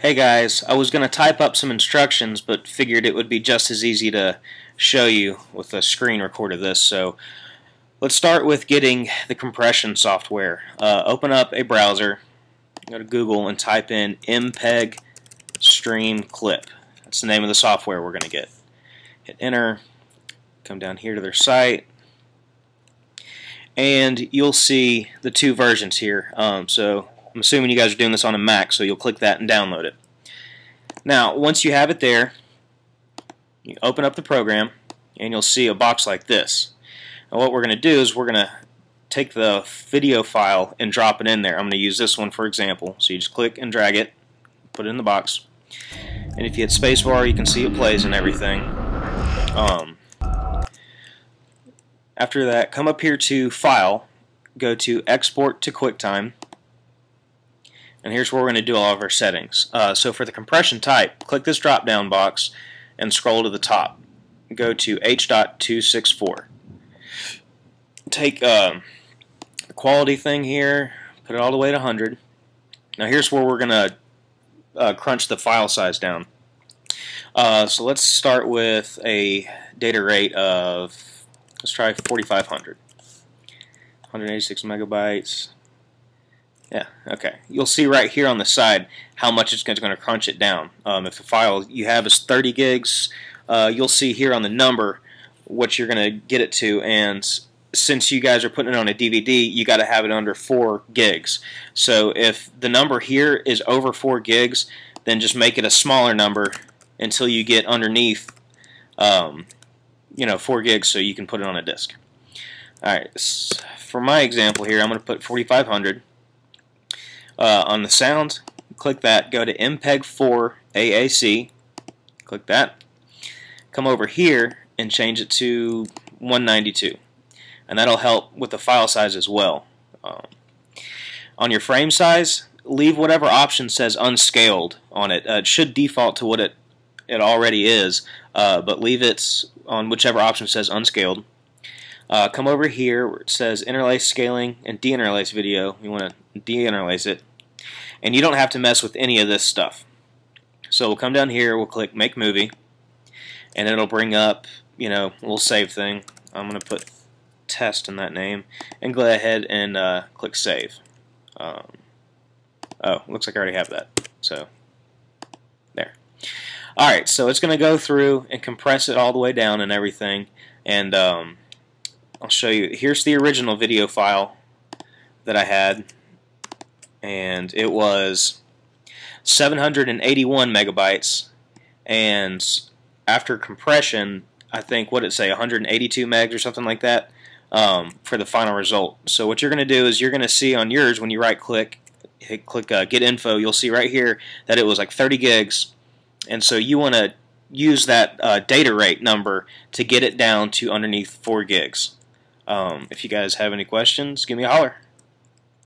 Hey guys, I was going to type up some instructions but figured it would be just as easy to show you with a screen record of this. So let's start with getting the compression software. Uh, open up a browser, go to Google and type in MPEG Stream Clip. That's the name of the software we're going to get. Hit enter, come down here to their site, and you'll see the two versions here. Um, so I'm assuming you guys are doing this on a Mac, so you'll click that and download it. Now, once you have it there, you open up the program, and you'll see a box like this. Now, what we're going to do is we're going to take the video file and drop it in there. I'm going to use this one for example. So you just click and drag it, put it in the box, and if you hit spacebar, you can see it plays and everything. Um, after that, come up here to File, go to Export to QuickTime, and here's where we're going to do all of our settings. Uh, so for the compression type, click this drop down box and scroll to the top. Go to H.264. Take uh, the quality thing here, put it all the way to 100. Now here's where we're going to uh, crunch the file size down. Uh, so let's start with a data rate of, let's try 4,500. 186 megabytes. Yeah, okay. You'll see right here on the side how much it's going to crunch it down. Um, if the file you have is 30 gigs, uh, you'll see here on the number what you're going to get it to, and since you guys are putting it on a DVD, you got to have it under 4 gigs. So if the number here is over 4 gigs, then just make it a smaller number until you get underneath, um, you know, 4 gigs so you can put it on a disk. Alright, for my example here, I'm going to put 4500 uh, on the sound, click that, go to MPEG-4 AAC, click that, come over here and change it to 192 and that'll help with the file size as well. Um, on your frame size, leave whatever option says unscaled on it. Uh, it should default to what it it already is, uh, but leave it on whichever option says unscaled. Uh, come over here where it says interlace scaling and deinterlace video. You want to deinterlace it and you don't have to mess with any of this stuff. So we'll come down here, we'll click Make Movie, and it'll bring up, you know, a little save thing. I'm going to put test in that name, and go ahead and uh, click Save. Um, oh, looks like I already have that. So, there. Alright, so it's going to go through and compress it all the way down and everything, and um, I'll show you. Here's the original video file that I had and it was 781 megabytes and after compression I think what did it say 182 megs or something like that um, for the final result so what you're gonna do is you're gonna see on yours when you right click hit click uh, get info you'll see right here that it was like 30 gigs and so you want to use that uh, data rate number to get it down to underneath 4 gigs um, if you guys have any questions give me a holler